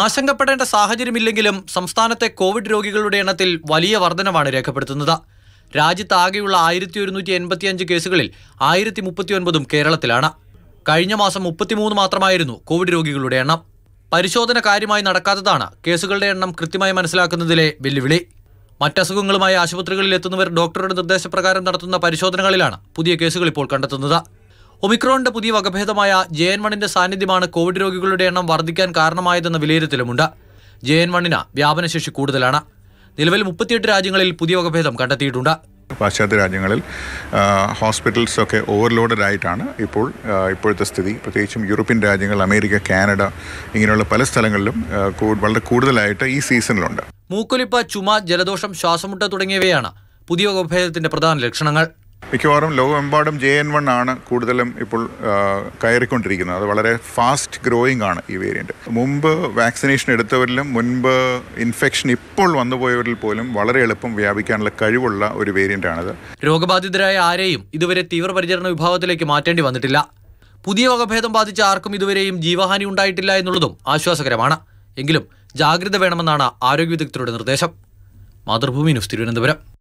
ആശങ്കപ്പെടേണ്ട സാഹചര്യമില്ലെങ്കിലും സംസ്ഥാനത്തെ കോവിഡ് രോഗികളുടെ എണ്ണത്തിൽ വലിയ വർധനവാണ് രേഖപ്പെടുത്തുന്നത്. രാജ്യത്താകെയുള്ള ആയിരത്തി ഒരുന്നൂറ്റി എൺപത്തിയഞ്ച് കേസുകളിൽ ആയിരത്തി മുപ്പത്തിയൊൻപതും കേരളത്തിലാണ്. കഴിഞ്ഞ മാസം മുപ്പത്തിമൂന്ന് മാത്രമായിരുന്നു കോവിഡ് രോഗികളുടെ എണ്ണം. പരിശോധന കാര്യമായി നടക്കാത്തതാണ് കേസുകളുടെ എണ്ണം കൃത്യമായി മനസ്സിലാക്കുന്നതിലെ വെല്ലുവിളി. മറ്റസുഖങ്ങളുമായി ആശുപത്രികളിൽ എത്തുന്നവർ ഡോക്ടറുടെ നിർദ്ദേശപ്രകാരം നടത്തുന്ന പരിശോധനകളിലാണ് പുതിയ കേസുകൾ ഇപ്പോൾ കണ്ടെത്തുന്നത്. ഒമിക്രോണിന്റെ പുതിയ വകഭേദമായ ജെ എൻ വണ്ണിന്റെ സാന്നിധ്യമാണ് കോവിഡ് രോഗികളുടെ എണ്ണം വർദ്ധിക്കാൻ കാരണമായതെന്ന വിലയിരുത്തലുമുണ്ട്. ജെ എൻ വണ്ണിന് വ്യാപനശേഷി കൂടുതലാണ്. നിലവിൽ മുപ്പത്തിയെട്ട് രാജ്യങ്ങളിൽ പുതിയ വകഭേദം കണ്ടെത്തിയിട്ടുണ്ട്. പാശ്ചാത്യ രാജ്യങ്ങളിൽ ഹോസ്പിറ്റൽസ് ഒക്കെ ഓവർലോഡഡ് ആയിട്ടാണ് ഇപ്പോൾ ഇപ്പോഴത്തെ സ്ഥിതി. പ്രത്യേകിച്ചും യൂറോപ്യൻ രാജ്യങ്ങൾ അമേരിക്ക കാനഡ ഇങ്ങനെയുള്ള പല സ്ഥലങ്ങളിലും വളരെ കൂടുതലായിട്ട് ഈ സീസണിലുണ്ട്. മൂക്കൊലിപ്പ് ചുമ ജലദോഷം ശ്വാസമുട്ട തുടങ്ങിയവയാണ് പുതിയ വകഭേദത്തിന്റെ പ്രധാന ലക്ഷണങ്ങൾ. മിക്കവാറും ലോകമെമ്പാടും ജെ എൻ വൺ ആണ് കൂടുതലും ഇപ്പോൾ കയറിക്കൊണ്ടിരിക്കുന്നത്. അത് വളരെ ഫാസ്റ്റ് ഗ്രോയിങ് ആണ് ഈ വേരിയന്റ് മുമ്പ് വാക്സിനേഷൻ എടുത്തവരിലും മുൻപ് ഇൻഫെക്ഷൻ ഇപ്പോൾ വന്നുപോയവരിൽ പോലും വളരെ എളുപ്പം വ്യാപിക്കാനുള്ള കഴിവുള്ള ഒരു വേരിയന്റ് ആണിത്. രോഗബാധിതരായ ആരെയും ഇതുവരെ തീവ്രപരിചരണ വിഭാഗത്തിലേക്ക് മാറ്റേണ്ടി വന്നിട്ടില്ല. പുതിയ വകഭേദം ബാധിച്ച ആർക്കും ഇതുവരെയും ജീവഹാനി ഉണ്ടായിട്ടില്ല എന്നുള്ളതും ആശ്വാസകരമാണ്. എങ്കിലും ജാഗ്രത വേണമെന്നാണ് ആരോഗ്യ വിദഗ്ധരുടെ നിർദ്ദേശം. മാതൃഭൂമി ന്യൂസ് തിരുവനന്തപുരം.